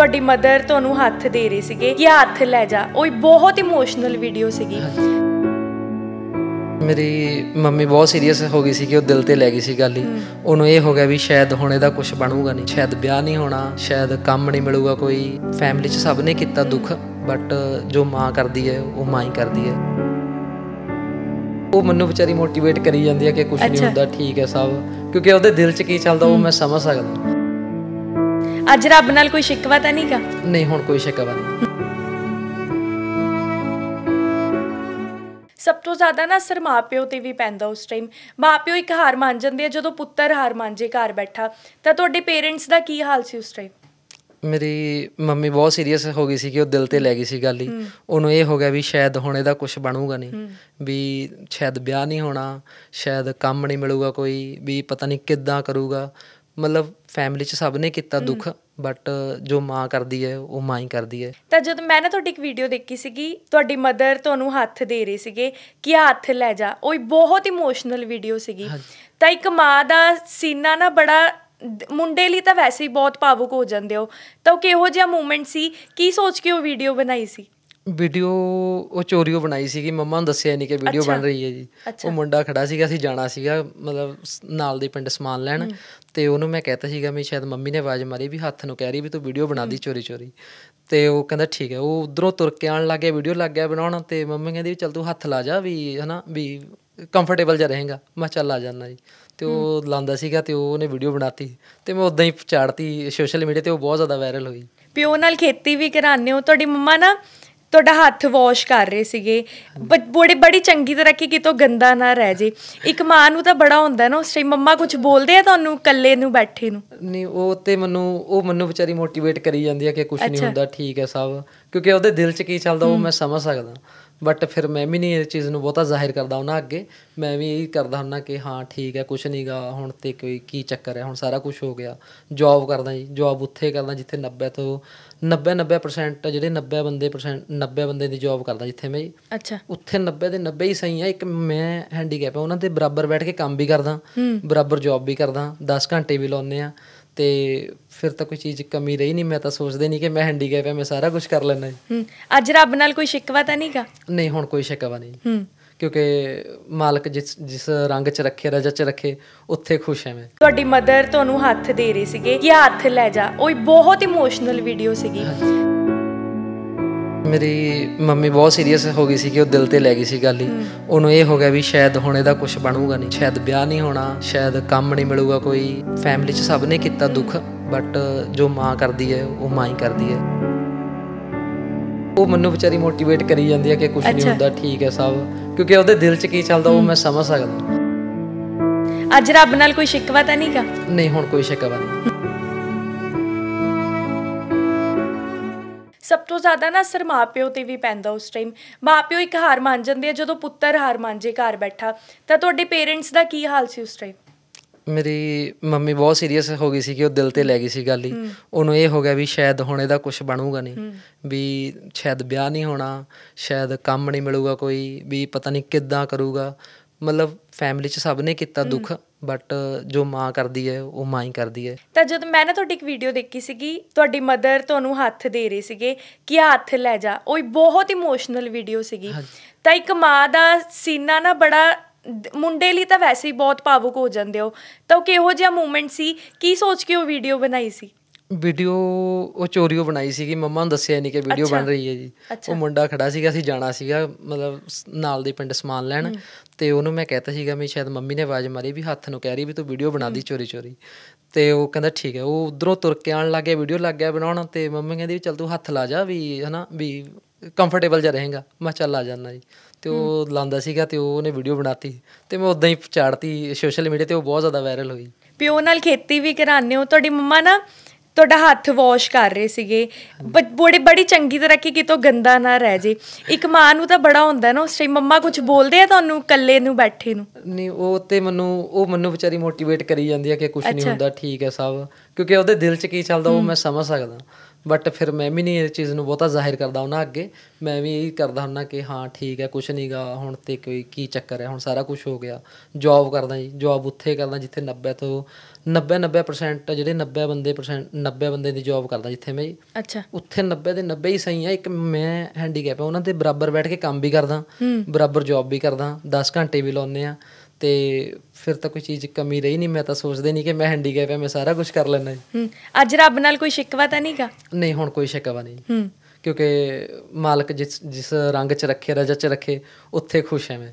ਤੁਹਾਡੀ ਮਦਰ ਤੁਹਾਨੂੰ ਹੱਥ ਦੇ ਰਹੇ ਸੀਗੇ ਕਿ ਹੱਥ ਲੈ ਜਾ। ਉਹ ਬਹੁਤ ਇਮੋਸ਼ਨਲ ਵੀਡੀਓ ਸੀਗੀ। ਮੇਰੀ ਮੰਮੀ ਬਹੁਤ ਸੀਰੀਅਸ ਹੋ ਗਈ ਸੀ ਕਿ ਉਹ ਦਿਲ ਤੇ ਲੈ ਗਈ ਸੀ ਗੱਲ ਹੀ। ਉਹਨੂੰ ਇਹ ਹੋ ਗਿਆ ਵੀ ਸ਼ਾਇਦ ਹੁਣ ਇਹਦਾ ਕੁਝ ਬਣੂਗਾ ਨਹੀਂ। ਸ਼ਾਇਦ ਵਿਆਹ ਨਹੀਂ ਹੋਣਾ ਸ਼ਾਇਦ ਕੰਮ ਨਹੀਂ ਮਿਲੂਗਾ ਕੋਈ। ਫੈਮਿਲੀ 'ਚ ਸਭ ਨੇ ਕੀਤਾ ਦੁੱਖ ਬਟ ਜੋ ਮਾਂ ਕਰਦੀ ਹੈ ਉਹ ਮਾਂ ਹੀ ਕਰਦੀ ਹੈ। ਉਹ ਮੈਨੂੰ ਵਿਚਾਰੀ ਮੋਟੀਵੇਟ ਕਰੀ ਜਾਂਦੀ ਹੈ ਕਿ ਕੁਝ ਨਹੀਂ। ਹੁੰਦਾ ਠੀਕ ਹੈ ਸਭ। ਕਿਉਂਕਿ ਉਹਦੇ ਦਿਲ 'ਚ ਕੀ ਚੱਲਦਾ ਉਹ ਮੈਂ ਸਮਝ ਸਕਦਾ। ਅੱਜ ਰੱਬ ਨਾਲ ਕੋਈ ਸ਼ਿਕਵਾ ਤਾਂ ਨਹੀਂਗਾ ਨਹੀਂ ਹੁਣ ਕੋਈ ਸ਼ਿਕਵਾ ਨਹੀਂ ਸਭ ਤੋਂ ਜ਼ਿਆਦਾ ਨਾ ਅਸਰ ਮਾਪਿਓ ਤੇ ਵੀ ਪੈਂਦਾ ਉਸ ਟਾਈਮ ਮਾਪਿਓ ਇੱਕ ਹਾਰ ਮੰਨ ਜਾਂਦੇ ਆ ਜਦੋਂ ਪੁੱਤਰ ਹਾਰ ਮੰਨ ਜੇ ਘਰ ਬੈਠਾ। ਤਾਂ ਤੁਹਾਡੇ ਪੇਰੈਂਟਸ ਦਾ ਕੀ ਹਾਲ ਸੀ ਉਸ ਟਾਈਮ ਮੇਰੀ ਮੰਮੀ ਬਹੁਤ ਸੀਰੀਅਸ ਹੋ ਗਈ ਸੀ ਕਿ ਉਹ ਦਿਲ ਤੇ ਲੈ ਗਈ ਸੀ ਗੱਲ ਹੀ। ਉਹਨੂੰ ਇਹ ਹੋ ਗਿਆ ਵੀ ਸ਼ਾਇਦ ਹੁਣ ਇਹਦਾ ਕੁਝ ਬਣੂਗਾ ਨਹੀਂ ਵੀ ਸ਼ਾਇਦ ਵਿਆਹ ਨਹੀਂ ਹੋਣਾ ਸ਼ਾਇਦ ਕੰਮ ਨਹੀਂ ਮਿਲੂਗਾ ਕੋਈ ਵੀ ਪਤਾ ਨਹੀਂ ਕਿੱਦਾਂ ਕਰੂਗਾ। ਮਤਲਬ ਫੈਮਿਲੀ 'ਚ ਸਭ ਨੇ ਕੀਤਾ ਦੁੱਖ ਬਟ ਜੋ ਮਾਂ ਕਰਦੀ ਹੈ ਉਹ ਮਾਂ ਹੀ ਕਰਦੀ ਹੈ। ਤਾਂ ਜਦ ਮੈਂ ਨਾ ਤੁਹਾਡੀ ਇੱਕ ਵੀਡੀਓ ਦੇਖੀ ਸੀਗੀ ਤੁਹਾਡੀ ਮਦਰ ਤੁਹਾਨੂੰ ਹੱਥ ਦੇ ਰਹੇ ਸੀਗੇ ਕਿ ਹੱਥ ਲੈ ਜਾ ਉਹ ਬਹੁਤ ਇਮੋਸ਼ਨਲ ਵੀਡੀਓ ਸੀਗੀ। ਤਾਂ ਇੱਕ ਮਾਂ ਦਾ ਸੀਨਾ ਨਾ ਬੜਾ ਮੁੰਡੇ ਲਈ ਤਾਂ ਵੈਸੇ ਹੀ ਬਹੁਤ ਭਾਵੁਕ ਹੋ ਜਾਂਦੇ ਹੋ। ਤਾਂ ਉਹ ਕਿਹੋ ਜਿਹਾ ਮੂਮੈਂਟ ਸੀ? ਕੀ ਸੋਚ ਕੇ ਉਹ ਵੀਡੀਓ ਬਣਾਈ ਸੀ? ਵੀਡੀਓ ਉਹ ਚੋਰੀਓ ਬਣਾਈ ਸੀਗੀ ਮੰਮਾ ਨੂੰ ਦੱਸਿਆ ਨਹੀਂ ਕਿ ਵੀਡੀਓ ਬਣ ਰਹੀ ਹੈ ਜੀ। ਉਹ ਮੁੰਡਾ ਖੜਾ ਸੀਗਾ ਅਸੀਂ ਜਾਣਾ ਸੀਗਾ ਮਤਲਬ ਨਾਲ ਦੇ ਪਿੰਡ ਸਮਾਨ ਲੈਣ ਤੇ ਉਹਨੂੰ ਮੈਂ ਕਹਿਤਾ ਸੀਗਾ ਵੀ ਸ਼ਾਇਦ ਮੰਮੀ ਨੇ ਆਵਾਜ਼ ਮਾਰੀ ਵੀ ਹੱਥ ਨੂੰ ਕਹਿ ਰਹੀ ਵੀ ਤੂੰ ਵੀਡੀਓ ਬਣਾ ਦੀ ਚੋਰੀ ਚੋਰੀ ਤੇ ਉਹ ਕਹਿੰਦਾ ਠੀਕ ਹੈ ਉਹ ਉਧਰੋਂ ਤੁਰ ਕੇ ਆਉਣ ਲੱਗ ਗਿਆ ਵੀਡੀਓ ਲੱਗ ਗਿਆ ਬਣਾਉਣ ਤੇ ਮੰਮੀ ਕਹਿੰਦੀ ਵੀ ਚੱਲ ਤੂੰ ਹੱਥ ਲਾ ਜਾ ਵੀ ਹਨਾ ਵੀ ਕੰਫਰਟੇਬਲ ਜਾ ਰਹੇਗਾ। ਮੈਂ ਚੱਲ ਆ ਜਾਂਦਾ ਜੀ। ਤੇ ਉਹ ਲਾਂਦਾ ਸੀਗਾ ਤੇ ਉਹਨੇ ਵੀਡੀਓ ਬਣਾਤੀ ਤੇ ਮੈਂ ਉਦਾਂ ਹੀ ਚਾੜਤੀ ਸੋਸ਼ਲ ਮੀਡੀਆ ਤੇ ਉਹ ਬਹੁਤ ਜ਼ਿਆਦਾ ਵਾਇਰਲ ਹੋਈ। ਪਿਓ ਨਾਲ ਖੇਤੀ ਵੀ ਕਰਾਉਂਦੇ ਹੋ ਤੁਹਾਡੀ ਮੰਮਾ ਨਾ ਤੁਹਾਡਾ ਹੱਥ ਵਾਸ਼ ਕਰ ਰਹੇ ਸੀਗੇ। ਬੜੀ ਬੜੀ ਚੰਗੀ ਤਰ੍ਹਾਂ ਕਿ ਕਿਤੋਂ ਗੰਦਾ ਨਾ ਰਹਿ ਜੇ। ਇੱਕ ਮਾਂ ਨੂੰ ਤਾਂ ਬੜਾ ਹੁੰਦਾ ਨਾ ਉਸ ਟਾਈਮ ਮੰਮਾ ਕੁਝ ਬੋਲਦੇ ਆ ਤੁਹਾਨੂੰ ਇਕੱਲੇ ਨੂੰ ਬੈਠੇ ਨੂੰ? ਨਹੀਂ ਉਹ ਤੇ ਮੈਨੂੰ ਉਹ ਮੈਨੂੰ ਵਿਚਾਰੀ ਮੋਟੀਵੇਟ ਕਰੀ ਜਾਂਦੀ ਹੈ ਕਿ ਕੁਝ ਨਹੀਂ ਹੁੰਦਾ ਠੀਕ ਹੈ ਸਭ। ਕਿਉਂਕਿ ਉਹਦੇ ਦਿਲ 'ਚ ਕੀ ਚੱਲਦਾ ਉਹ ਮੈਂ ਸਮਝ ਸਕਦਾ। ਬਟ ਫਿਰ ਮੈਂ ਵੀ ਨਹੀਂ ਇਸ ਚੀਜ਼ ਨੂੰ ਬਹੁਤਾ ਜ਼ਾਹਿਰ ਕਰਦਾ ਉਹਨਾਂ ਅੱਗੇ। ਮੈਂ ਵੀ ਇਹ ਕਰਦਾ ਹੁੰਦਾ ਕਿ ਹਾਂ ਠੀਕ ਹੈ ਕੁਝ ਨਹੀਂਗਾ ਹੁਣ ਤੇ ਕੋਈ ਕੀ ਚੱਕਰ ਹੈ ਹੁਣ ਸਾਰਾ ਕੁਝ ਹੋ ਗਿਆ। ਜੌਬ ਕਰਦਾ ਜੀ ਜੌਬ ਉੱਥੇ ਕਰਦਾ ਜਿੱਥੇ 90 ਤੋਂ 90 90% ਜਿਹੜੇ 90 ਬੰਦੇ ਪਰਸੈਂਟ 90 ਬੰਦੇ ਦੀ ਜੌਬ ਕਰਦਾ ਜਿੱਥੇ ਮੈਂ ਜੀ। ਅੱਛਾ। ਉੱਥੇ 90 ਦੇ 90 ਹੀ ਸਹੀ ਆ ਇੱਕ ਮੈਂ ਹੈਂਡੀਕੈਪ ਆ ਉਹਨਾਂ ਦੇ ਬਰਾਬਰ ਬੈਠ ਕੇ ਕੰਮ ਵੀ ਕਰਦਾ ਬਰਾਬਰ ਜੌਬ ਵੀ ਕਰਦਾ 10 ਘੰਟੇ ਵੀ ਲਾਉਂਦੇ ਆ। ਤੇ ਫਿਰ ਤਾਂ ਕੋਈ ਚੀਜ਼ ਕਮੀ ਰਹੀ ਨਹੀਂ ਮੈਂ ਤਾਂ ਸੋਚਦੇ ਨਹੀਂ ਕਿ ਮੈਂ ਹੈਂਡੀਕੈਪ ਆ ਮੈਂ ਸਾਰਾ ਕੁਝ ਕਰ ਲੈਣਾ ਜੀ। ਹੂੰ ਅੱਜ ਰੱਬ ਨਾਲ ਕੋਈ ਸ਼ਿਕਵਾ ਤਾਂ ਨਹੀਂਗਾ? ਨਹੀਂ ਹੁਣ ਕੋਈ ਸ਼ਿਕਵਾ ਨਹੀਂ। ਹੂੰ। ਕਿਉਂਕਿ ਮਾਲਕ ਜਿਸ ਜਿਸ ਰੰਗ 'ਚ ਰੱਖੇ ਰਜਾ 'ਚ ਰੱਖੇ ਉੱਥੇ ਖੁਸ਼ ਹਾਂ ਮੈਂ। ਤੁਹਾਡੀ ਮਦਰ ਤੁਹਾਨੂੰ ਹੱਥ ਦੇ ਰਹੇ ਸੀਗੇ ਕਿ ਹੱਥ ਲੈ ਜਾ। ਉਹ ਬਹੁਤ ਇਮੋਸ਼ਨਲ ਵੀਡੀਓ ਸੀਗੀ। ਮੇਰੀ ਮੰਮੀ ਬਹੁਤ ਸੀਰੀਅਸ ਹੋ ਗਈ ਸੀ ਕਿ ਉਹ ਦਿਲ ਤੇ ਲੈ ਗਈ ਸੀ ਗੱਲ ਹੀ। ਉਹਨੂੰ ਇਹ ਹੋ ਗਿਆ ਵੀ ਸ਼ਾਇਦ ਹੁਣ ਇਹਦਾ ਕੁਝ ਬਣੂਗਾ ਨਹੀਂ। ਸ਼ਾਇਦ ਵਿਆਹ ਨਹੀਂ ਹੋਣਾ ਸ਼ਾਇਦ ਕੰਮ ਨਹੀਂ ਮਿਲੂਗਾ ਕੋਈ। ਫੈਮਿਲੀ 'ਚ ਸਭ ਨੇ ਕੀਤਾ ਦੁੱਖ ਬਟ ਜੋ ਮਾਂ ਕਰਦੀ ਹੈ ਉਹ ਮਾਂ ਹੀ ਕਰਦੀ ਹੈ। ਉਹ ਮੈਨੂੰ ਵਿਚਾਰੀ ਮੋਟੀਵੇਟ ਕਰੀ ਜਾਂਦੀ ਹੈ ਕਿ ਕੁਝ ਨਹੀਂ ਹੁੰਦਾ ਠੀਕ ਹੈ ਸਭ। ਕਿਉਂਕਿ ਉਹਦੇ ਦਿਲ 'ਚ ਕੀ ਚੱਲਦਾ ਉਹ ਮੈਂ ਸਮਝ ਸਕਦਾ। ਅੱਜ ਰੱਬ ਨਾਲ ਕੋਈ ਸ਼ਿਕਵਾ ਤਾਂ ਨਹੀਂਗਾ ਨਹੀਂ ਹੁਣ ਕੋਈ ਸ਼ਿਕਵਾ ਨਹੀਂ। ਸਭ ਤੋਂ ਜ਼ਿਆਦਾ ਨਾ ਅਸਰ ਮਾਪਿਓ ਤੇ ਵੀ ਪੈਂਦਾ ਉਸ ਟਾਈਮ ਮਾਪਿਓ ਇੱਕ ਹਾਰ ਮੰਨ ਜਾਂਦੇ ਆ ਜਦੋਂ ਪੁੱਤਰ ਹਾਰ ਮੰਨ ਜੇ ਘਰ ਬੈਠਾ। ਤਾਂ ਤੁਹਾਡੇ ਪੇਰੈਂਟਸ ਦਾ ਕੀ ਹਾਲ ਸੀ ਉਸ ਟਾਈਮ ਮੇਰੀ ਮੰਮੀ ਬਹੁਤ ਸੀਰੀਅਸ ਹੋ ਗਈ ਸੀ ਕਿ ਉਹ ਦਿਲ ਤੇ ਲੈ ਗਈ ਸੀ ਗੱਲ ਹੀ। ਉਹਨੂੰ ਇਹ ਹੋ ਗਿਆ ਵੀ ਸ਼ਾਇਦ ਹੁਣ ਇਹਦਾ ਕੁਝ ਬਣੂਗਾ ਨਹੀਂ। ਵੀ ਸ਼ਾਇਦ ਵਿਆਹ ਨਹੀਂ ਹੋਣਾ ਸ਼ਾਇਦ ਕੰਮ ਨਹੀਂ ਮਿਲੂਗਾ ਕੋਈ ਵੀ ਪਤਾ ਨਹੀਂ ਕਿੱਦਾਂ ਕਰੂਗਾ। ਮਤਲਬ ਫੈਮਿਲੀ 'ਚ ਸਭ ਨੇ ਕੀਤਾ ਦੁੱਖ। ਬਟ ਜੋ ਮਾਂ ਕਰਦੀ ਹੈ ਉਹ ਮਾਂ ਹੀ ਕਰਦੀ ਹੈ। ਤਾਂ ਜਦ ਮੈਂ ਨਾ ਤੁਹਾਡੀ ਇੱਕ ਵੀਡੀਓ ਦੇਖੀ ਸੀਗੀ ਤੁਹਾਡੀ ਮਦਰ ਤੁਹਾਨੂੰ ਹੱਥ ਦੇ ਰਹੇ ਸੀਗੇ ਕਿ ਹੱਥ ਲੈ ਜਾ ਉਹ ਬਹੁਤ ਇਮੋਸ਼ਨਲ ਵੀਡੀਓ ਸੀਗੀ। ਤਾਂ ਇੱਕ ਮਾਂ ਦਾ ਸੀਨਾ ਨਾ ਬੜਾ ਮੁੰਡੇ ਲਈ ਤਾਂ ਵੈਸੇ ਹੀ ਬਹੁਤ ਭਾਵੁਕ ਹੋ ਜਾਂਦੇ ਹੋ। ਤਾਂ ਉਹ ਕਿਹੋ ਜਿਹਾ ਮੂਮੈਂਟ ਸੀ? ਕੀ ਸੋਚ ਕੇ ਉਹ ਵੀਡੀਓ ਬਣਾਈ ਸੀ? ਵੀਡੀਓ ਉਹ ਚੋਰੀਓ ਬਣਾਈ ਸੀਗੀ ਮੰਮਾ ਨੂੰ ਦੱਸਿਆ ਨਹੀਂ ਕਿ ਵੀਡੀਓ ਬਣ ਰਹੀ ਹੈ ਜੀ। ਉਹ ਮੁੰਡਾ ਖੜਾ ਸੀਗਾ ਅਸੀਂ ਜਾਣਾ ਸੀਗਾ ਮਤਲਬ ਨਾਲ ਦੇ ਪਿੰਡ ਸਮਾਨ ਲੈਣ ਤੇ ਉਹਨੂੰ ਮੈਂ ਕਹਿਤਾ ਸੀਗਾ ਵੀ ਸ਼ਾਇਦ ਮੰਮੀ ਨੇ ਆਵਾਜ਼ ਮਾਰੀ ਵੀ ਹੱਥ ਨੂੰ ਕਹਿ ਰਹੀ ਵੀ ਤੂੰ ਵੀਡੀਓ ਬਣਾ ਦੀ ਚੋਰੀ ਚੋਰੀ। ਤੇ ਉਹ ਕਹਿੰਦਾ ਠੀਕ ਹੈ ਉਹ ਉਧਰੋਂ ਤੁਰ ਕੇ ਆਉਣ ਲੱਗ ਗਿਆ ਵੀਡੀਓ ਲੱਗ ਗਿਆ ਬਣਾਉਣ ਤੇ ਮੰਮੀ ਕਹਿੰਦੀ ਵੀ ਚੱਲ ਤੂੰ ਹੱਥ ਲਾ ਜਾ ਵੀ ਹਨਾ ਵੀ ਕੰਫਰਟੇਬਲ ਜਾ ਰਹੇਗਾ। ਮੈਂ ਚੱਲ ਆ ਜਾਂਦਾ ਜੀ। ਤੇ ਉਹ ਲਾਂਦਾ ਸੀਗਾ ਤੇ ਉਹਨੇ ਵੀਡੀਓ ਬਣਾਤੀ ਤੇ ਮੈਂ ਉਦਾਂ ਹੀ ਚਾੜਤੀ ਸੋਸ਼ਲ ਮੀਡੀਆ ਤੇ ਉਹ ਬਹੁਤ ਜ਼ਿਆਦਾ ਵਾਇਰਲ ਹੋਈ। ਪਿਓ ਨਾਲ ਖੇਤੀ ਵੀ ਕਰਾਉਂਦੇ ਹੋ ਤੁਹਾਡੀ ਮੰਮਾ ਨਾ ਤੁਹਾਡਾ ਹੱਥ ਵਾਸ਼ ਕਰ ਰਹੇ ਸੀਗੇ। ਬੜੀ ਬੜੀ ਚੰਗੀ ਤਰ੍ਹਾਂ ਕਿ ਕਿਤੋਂ ਗੰਦਾ ਨਾ ਰਹਿ ਜੇ। ਇੱਕ ਮਾਂ ਨੂੰ ਤਾਂ ਬੜਾ ਹੁੰਦਾ ਨਾ ਉਸ ਟਾਈਮ ਮੰਮਾ ਕੁਝ ਬੋਲਦੇ ਆ ਤੁਹਾਨੂੰ ਇਕੱਲੇ ਨੂੰ ਬੈਠੇ ਨੂੰ? ਨਹੀਂ ਉਹ ਤੇ ਮੈਨੂੰ ਉਹ ਮੈਨੂੰ ਵਿਚਾਰੀ ਮੋਟੀਵੇਟ ਕਰੀ ਜਾਂਦੀ ਹੈ ਕਿ ਕੁਝ ਨਹੀਂ ਹੁੰਦਾ ਠੀਕ ਹੈ ਸਭ। ਕਿਉਂਕਿ ਉਹਦੇ ਦਿਲ 'ਚ ਕੀ ਚੱਲਦਾ ਉਹ ਮੈਂ ਸਮਝ ਸਕਦਾ। ਬਟ ਫਿਰ ਮੈਂ ਵੀ ਨਹੀਂ ਇਹ ਚੀਜ਼ ਨੂੰ ਬਹੁਤਾ ਜ਼ਾਹਿਰ ਕਰਦਾ ਉਹਨਾਂ ਅੱਗੇ। ਮੈਂ ਵੀ ਇਹ ਕਰਦਾ ਹੁੰਦਾ ਕਿ ਹਾਂ ਠੀਕ ਹੈ ਕੁਛ ਨਹੀਂਗਾ ਹੁਣ ਤੇ ਕੋਈ ਕੀ ਚੱਕਰ ਹੈ? ਹੁਣ ਸਾਰਾ ਕੁਝ ਹੋ ਗਿਆ। ਜੌਬ ਕਰਦਾ ਜੀ ਜੌਬ ਉੱਥੇ ਕਰਦਾ ਜਿੱਥੇ 90 ਤੋਂ 90 90% ਜਿਹੜੇ 90 ਬੰਦੇ ਪਰਸੈਂਟ 90 ਬੰਦੇ ਦੀ ਜੌਬ ਕਰਦਾ ਜਿੱਥੇ ਮੈਂ ਜੀ। ਅੱਛਾ। ਉੱਥੇ 90 ਦੇ 90 ਹੀ ਸਹੀ ਆ। ਇੱਕ ਮੈਂ ਹੈਂਡੀਕੈਪ ਆ ਉਹਨਾਂ ਦੇ ਬਰਾਬਰ ਬੈਠ ਕੇ ਕੰਮ ਵੀ ਕਰਦਾ। ਬਰਾਬਰ ਜੌਬ ਵੀ ਕਰਦਾ। 10 ਘੰਟੇ ਵੀ ਲਾਉਂਦੇ ਆ। ਤੇ ਫਿਰ ਤਾਂ ਕੋਈ ਚੀਜ਼ ਕਮੀ ਰਹੀ ਨਹੀਂ ਮੈਂ ਤਾਂ ਸੋਚਦੇ ਨਹੀਂ ਕਿ ਮੈਂ ਹੈਂਡੀਕੈਪ ਆ ਮੈਂ ਸਾਰਾ ਕੁਝ ਕਰ ਲੈਣਾ ਜੀ। ਅੱਜ ਰੱਬ ਨਾਲ ਕੋਈ ਸ਼ਿਕਵਾ ਤਾਂ ਨਹੀਂਗਾ ਨਹੀਂ ਹੁਣ ਕੋਈ ਸ਼ਿਕਵਾ ਨਹੀਂ। ਕਿਉਂਕਿ ਮਾਲਕ ਜਿਸ ਜਿਸ ਰੰਗ 'ਚ ਰੱਖੇ ਰਜਾ 'ਚ ਰੱਖੇ ਉੱਥੇ ਖੁਸ਼ ਹੈ ਮੈਂ।